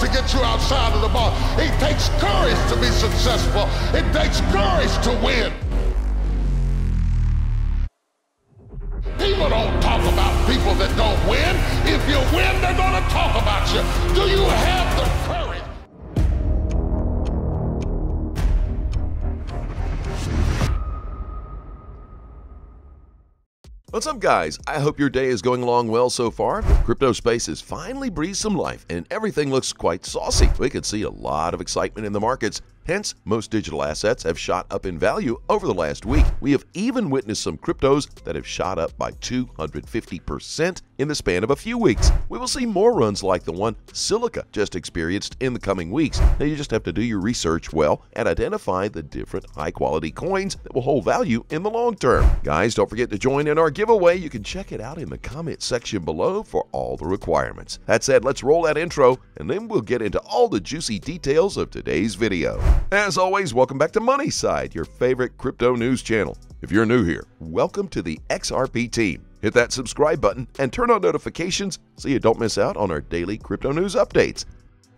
to get you outside of the box. It takes courage to be successful. It takes courage to win. People don't talk about people that don't win. If you win, they're going to talk about you. Do you What's up, guys? I hope your day is going along well so far. Crypto space has finally breathed some life and everything looks quite saucy. We can see a lot of excitement in the markets Hence, most digital assets have shot up in value over the last week. We have even witnessed some cryptos that have shot up by 250% in the span of a few weeks. We will see more runs like the one Silica just experienced in the coming weeks. Now you just have to do your research well and identify the different high quality coins that will hold value in the long term. Guys, don't forget to join in our giveaway. You can check it out in the comment section below for all the requirements. That said, let's roll that intro and then we'll get into all the juicy details of today's video. As always, welcome back to Money Side, your favorite crypto news channel. If you're new here, welcome to the XRP team. Hit that subscribe button and turn on notifications so you don't miss out on our daily crypto news updates.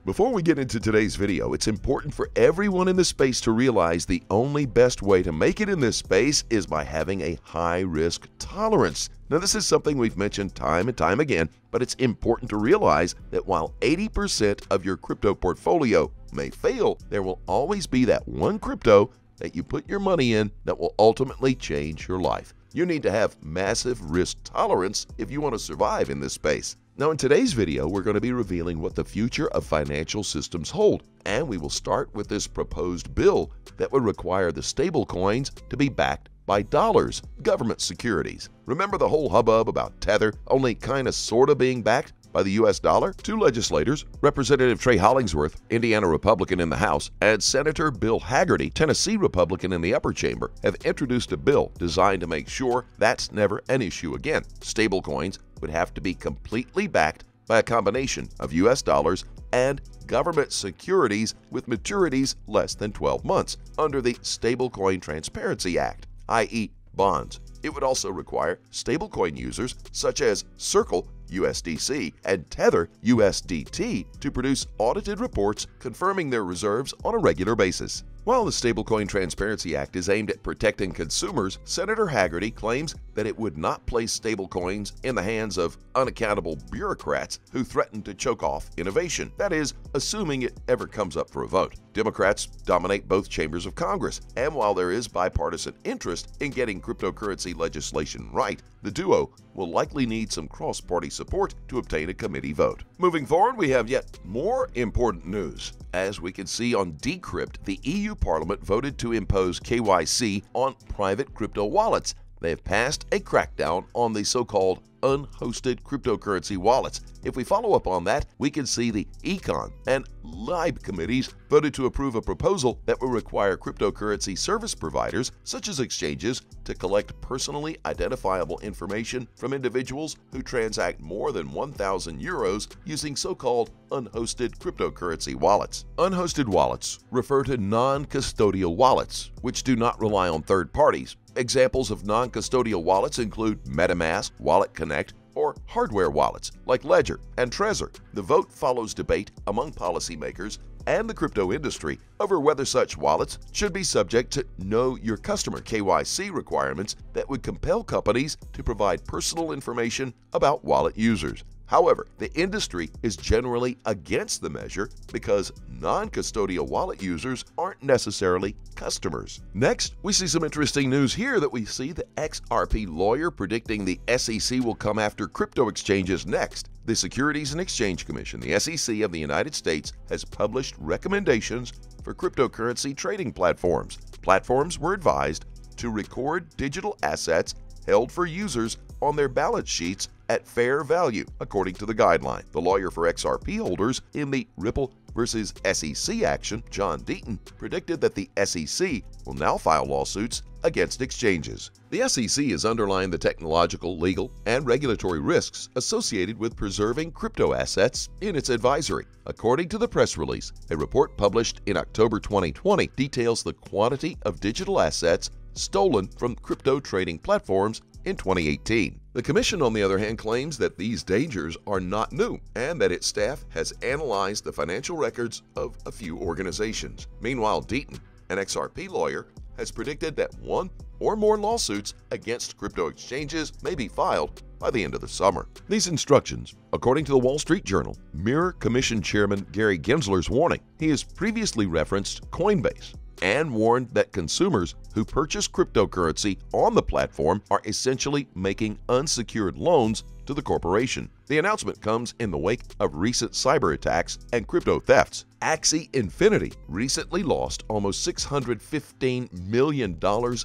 Before we get into today's video, it's important for everyone in the space to realize the only best way to make it in this space is by having a high risk tolerance. Now, this is something we've mentioned time and time again, but it's important to realize that while 80% of your crypto portfolio may fail, there will always be that one crypto that you put your money in that will ultimately change your life. You need to have massive risk tolerance if you want to survive in this space. Now in today's video, we're going to be revealing what the future of financial systems hold, and we will start with this proposed bill that would require the stablecoins to be backed by dollars, government securities. Remember the whole hubbub about Tether only kinda sorta being backed by the U.S. dollar? Two legislators, Representative Trey Hollingsworth, Indiana Republican in the House, and Senator Bill Hagerty, Tennessee Republican in the upper chamber, have introduced a bill designed to make sure that's never an issue again. Stablecoins would have to be completely backed by a combination of US dollars and government securities with maturities less than 12 months under the Stablecoin Transparency Act, i.e., bonds. It would also require stablecoin users such as Circle USDC and Tether USDT to produce audited reports confirming their reserves on a regular basis. While the Stablecoin Transparency Act is aimed at protecting consumers, Senator Hagerty claims that it would not place stablecoins in the hands of unaccountable bureaucrats who threaten to choke off innovation. That is, assuming it ever comes up for a vote. Democrats dominate both chambers of Congress, and while there is bipartisan interest in getting cryptocurrency legislation right, the duo will likely need some cross party support to obtain a committee vote. Moving forward, we have yet more important news. As we can see on Decrypt, the EU Parliament voted to impose KYC on private crypto wallets. They have passed a crackdown on the so called unhosted cryptocurrency wallets. If we follow up on that, we can see the Econ and LIBE committees voted to approve a proposal that would require cryptocurrency service providers, such as exchanges, to collect personally identifiable information from individuals who transact more than 1,000 euros using so called unhosted cryptocurrency wallets. Unhosted wallets refer to non custodial wallets, which do not rely on third parties. Examples of non custodial wallets include MetaMask, Wallet Connect, or hardware wallets like Ledger and Trezor. The vote follows debate among policymakers and the crypto industry over whether such wallets should be subject to Know Your Customer KYC requirements that would compel companies to provide personal information about wallet users. However, the industry is generally against the measure because non custodial wallet users aren't necessarily customers. Next, we see some interesting news here that we see the XRP lawyer predicting the SEC will come after crypto exchanges next. The Securities and Exchange Commission, the SEC of the United States, has published recommendations for cryptocurrency trading platforms. Platforms were advised to record digital assets held for users on their balance sheets at fair value, according to the guideline. The lawyer for XRP holders in the Ripple versus SEC action, John Deaton, predicted that the SEC will now file lawsuits against exchanges. The SEC has underlined the technological, legal, and regulatory risks associated with preserving crypto assets in its advisory. According to the press release, a report published in October 2020 details the quantity of digital assets stolen from crypto trading platforms in 2018. The Commission, on the other hand, claims that these dangers are not new and that its staff has analyzed the financial records of a few organizations. Meanwhile, Deaton, an XRP lawyer, has predicted that one or more lawsuits against crypto exchanges may be filed by the end of the summer. These instructions, according to the Wall Street Journal, mirror Commission Chairman Gary Gensler's warning. He has previously referenced Coinbase and warned that consumers who purchase cryptocurrency on the platform are essentially making unsecured loans to the corporation. The announcement comes in the wake of recent cyber attacks and crypto thefts. Axie Infinity recently lost almost $615 million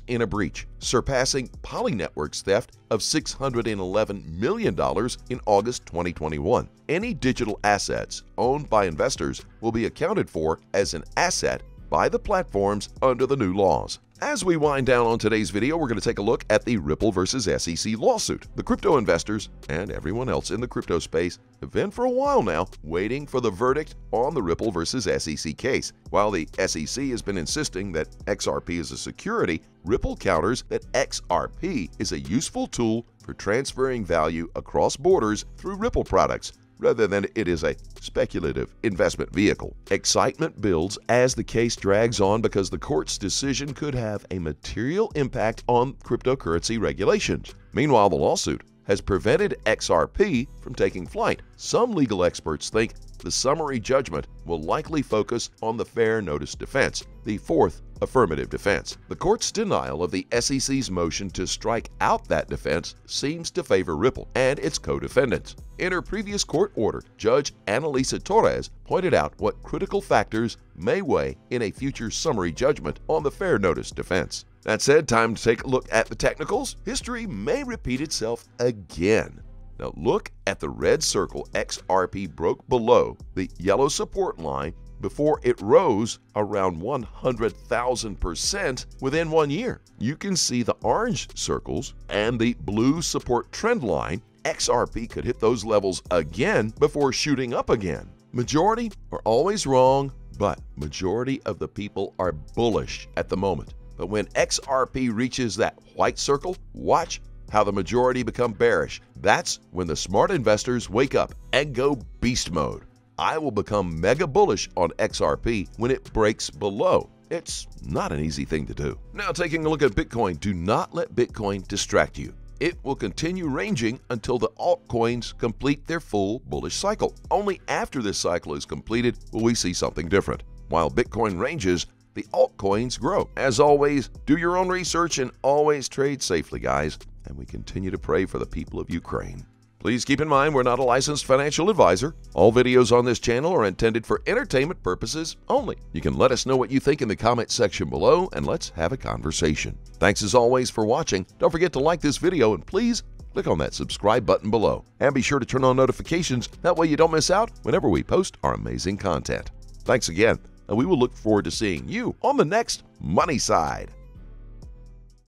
in a breach, surpassing Polynetwork's theft of $611 million in August 2021. Any digital assets owned by investors will be accounted for as an asset by the platforms under the new laws. As we wind down on today's video, we're going to take a look at the Ripple versus SEC lawsuit. The crypto investors and everyone else in the crypto space have been for a while now waiting for the verdict on the Ripple versus SEC case. While the SEC has been insisting that XRP is a security, Ripple counters that XRP is a useful tool for transferring value across borders through Ripple products rather than it is a speculative investment vehicle. Excitement builds as the case drags on because the court's decision could have a material impact on cryptocurrency regulations. Meanwhile, the lawsuit has prevented XRP from taking flight. Some legal experts think the summary judgment will likely focus on the fair notice defense, the fourth affirmative defense. The court's denial of the SEC's motion to strike out that defense seems to favor Ripple and its co-defendants. In her previous court order, Judge Analisa Torres pointed out what critical factors may weigh in a future summary judgment on the fair notice defense. That said, time to take a look at the technicals. History may repeat itself again. Now look at the red circle XRP broke below the yellow support line before it rose around 100,000% within one year. You can see the orange circles and the blue support trend line. XRP could hit those levels again before shooting up again. Majority are always wrong, but majority of the people are bullish at the moment. But when XRP reaches that white circle, watch how the majority become bearish. That's when the smart investors wake up and go beast mode. I will become mega bullish on XRP when it breaks below. It's not an easy thing to do. Now, taking a look at Bitcoin, do not let Bitcoin distract you. It will continue ranging until the altcoins complete their full bullish cycle. Only after this cycle is completed will we see something different. While Bitcoin ranges, the altcoins grow. As always, do your own research and always trade safely, guys. And we continue to pray for the people of Ukraine. Please keep in mind we're not a licensed financial advisor. All videos on this channel are intended for entertainment purposes only. You can let us know what you think in the comment section below and let's have a conversation. Thanks as always for watching. Don't forget to like this video and please click on that subscribe button below. And be sure to turn on notifications. That way you don't miss out whenever we post our amazing content. Thanks again, and we will look forward to seeing you on the next Money Side.